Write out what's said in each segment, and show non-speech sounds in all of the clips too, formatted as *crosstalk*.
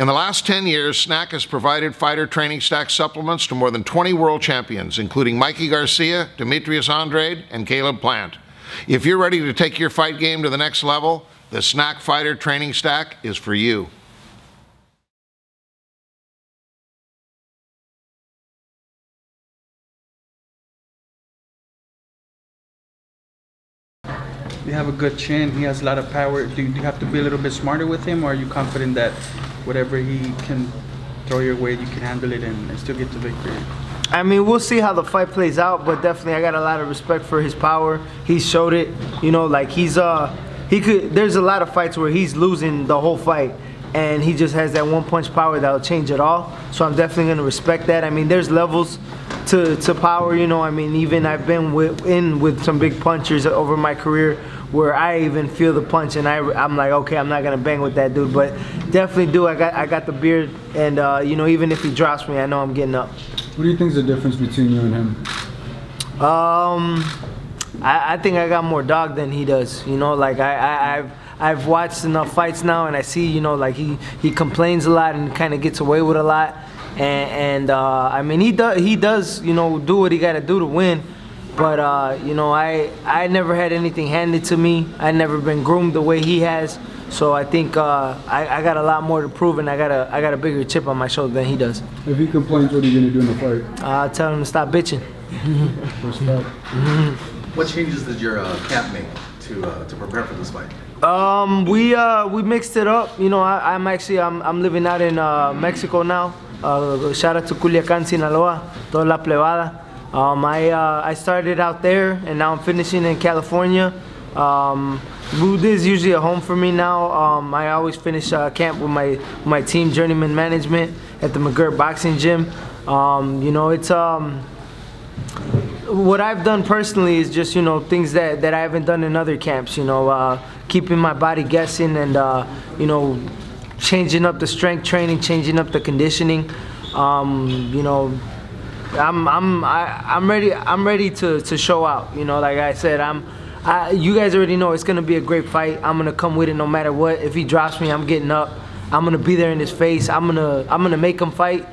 In the last 10 years, SNAC has provided fighter training stack supplements to more than 20 world champions, including Mikey Garcia, Demetrius Andrade, and Caleb Plant. If you're ready to take your fight game to the next level, the SNAC Fighter Training Stack is for you. You have a good chin. He has a lot of power. Do you have to be a little bit smarter with him, or are you confident that whatever he can throw your way, you can handle it and, and still get to victory? I mean, we'll see how the fight plays out, but definitely I got a lot of respect for his power. He showed it, you know, like he's uh he could there's a lot of fights where he's losing the whole fight and he just has that one punch power that'll change it all. So I'm definitely gonna respect that. I mean, there's levels to, to power, you know. I mean, even I've been with, in with some big punchers over my career where I even feel the punch and I, I'm like, okay, I'm not gonna bang with that dude, but definitely do. I got I got the beard, and uh, you know, even if he drops me, I know I'm getting up. What do you think is the difference between you and him? Um, I, I think I got more dog than he does. You know, like I, I I've I've watched enough fights now, and I see, you know, like he he complains a lot and kind of gets away with a lot. And, and uh, I mean, he does he does you know do what he got to do to win. But uh, you know, I I never had anything handed to me. I never been groomed the way he has. So I think uh, I, I got a lot more to prove, and I got a I got a bigger chip on my shoulder than he does. If he complains, what are you gonna do in the fight? I'll tell him to stop bitching. *laughs* Respect. *laughs* What changes did your uh, camp make to uh, to prepare for this fight? Um, we uh, we mixed it up. You know, I, I'm actually I'm, I'm living out in uh, Mexico now. Uh, shout out to Culiacan, Sinaloa, toda la plebada. Um, I uh, I started out there, and now I'm finishing in California. Um, Wood is usually a home for me now. Um, I always finish uh, camp with my my team, Journeyman Management, at the McGirt Boxing Gym. Um, you know, it's um, what I've done personally is just you know things that, that I haven't done in other camps. You know, uh, keeping my body guessing and uh, you know changing up the strength training, changing up the conditioning. Um, you know, I'm I'm I, I'm ready. I'm ready to, to show out. You know, like I said, I'm. I, you guys already know it's gonna be a great fight. I'm gonna come with it no matter what. If he drops me, I'm getting up. I'm gonna be there in his face. I'm gonna I'm gonna make him fight.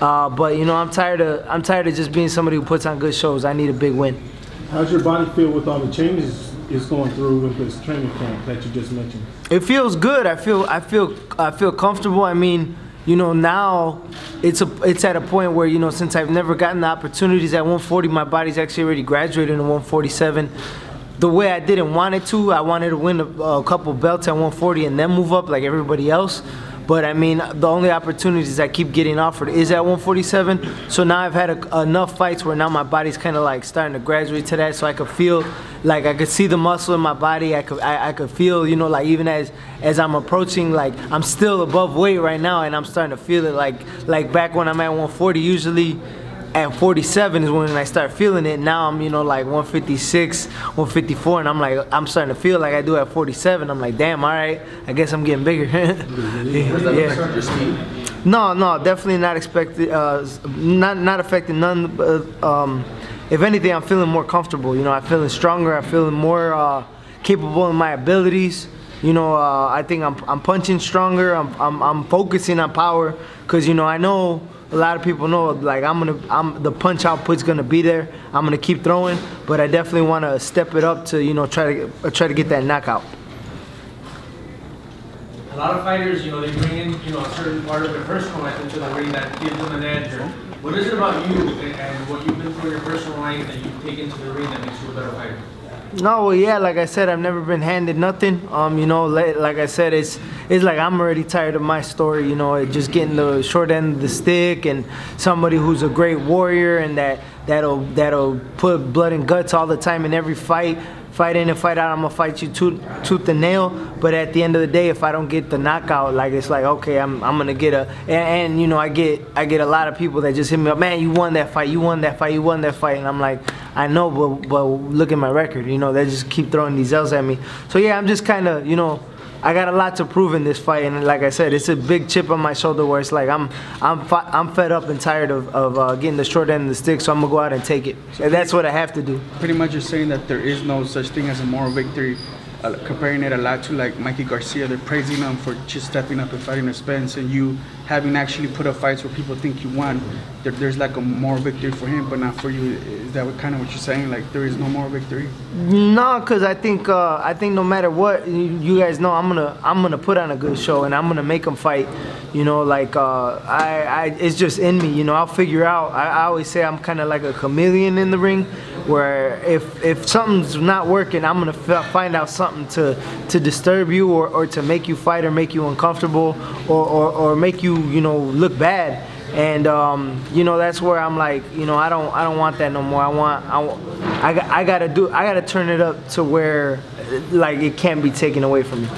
Uh, but you know, I'm tired of I'm tired of just being somebody who puts on good shows. I need a big win. How's your body feel with all the changes it's going through with this training camp that you just mentioned? It feels good. I feel I feel I feel comfortable. I mean, you know, now it's a it's at a point where you know since I've never gotten the opportunities at 140, my body's actually already graduated to 147. The way I didn't want it to, I wanted to win a, a couple belts at 140 and then move up like everybody else. But I mean, the only opportunities I keep getting offered is at 147. So now I've had a, enough fights where now my body's kind of like starting to graduate to that, so I could feel like I could see the muscle in my body. I could I, I could feel, you know, like even as as I'm approaching, like I'm still above weight right now, and I'm starting to feel it. Like like back when I'm at 140, usually at 47 is when I start feeling it. Now I'm, you know, like 156, 154, and I'm like, I'm starting to feel like I do at 47. I'm like, damn, all right, I guess I'm getting bigger. *laughs* yeah. No, no, definitely not expected. Uh, not not affecting none. Uh, um, if anything, I'm feeling more comfortable. You know, I'm feeling stronger. I'm feeling more uh, capable in my abilities. You know, uh, I think I'm, I'm punching stronger. I'm, I'm, I'm focusing on power because you know I know a lot of people know like I'm gonna I'm the punch output's gonna be there. I'm gonna keep throwing, but I definitely want to step it up to you know try to uh, try to get that knockout. A lot of fighters, you know, they bring in you know a certain part of their personal life into the ring that gives them an edge. What is it about you and what you've been through in your personal life that you take into the ring that makes you a better fighter? No, well, yeah, like I said, I've never been handed nothing. Um, you know, like, I said, it's it's like I'm already tired of my story. You know, just getting the short end of the stick, and somebody who's a great warrior and that that'll that'll put blood and guts all the time in every fight. Fight in and fight out, I'm gonna fight you tooth, tooth and nail. But at the end of the day, if I don't get the knockout, like it's like okay, I'm, I'm gonna get a and, and you know I get I get a lot of people that just hit me up, man, you won that fight, you won that fight, you won that fight, and I'm like, I know, but but look at my record, you know, they just keep throwing these L's at me. So yeah, I'm just kind of you know. I got a lot to prove in this fight, and like I said, it's a big chip on my shoulder where it's like I'm I'm I'm fed up and tired of, of uh, getting the short end of the stick, so I'm gonna go out and take it. And that's what I have to do. Pretty much, you're saying that there is no such thing as a moral victory uh, comparing it a lot to like Mikey Garcia. They're praising him for just stepping up and fighting a Spence, and you having actually put up fights where people think you won. There, there's like a more victory for him, but not for you. Is that what kind of what you're saying? Like there is no more victory? No, cause I think uh, I think no matter what, you, you guys know I'm gonna I'm gonna put on a good show and I'm gonna make them fight. You know, like uh, I, I it's just in me. You know, I'll figure out. I, I always say I'm kind of like a chameleon in the ring, where if if something's not working, I'm gonna find out something to to disturb you or, or to make you fight or make you uncomfortable or, or, or make you you know look bad and um, you know that's where I'm like, you know, I don't, I don't want that no more. I want, I, I, I gotta do, I gotta turn it up to where, like, it can't be taken away from me.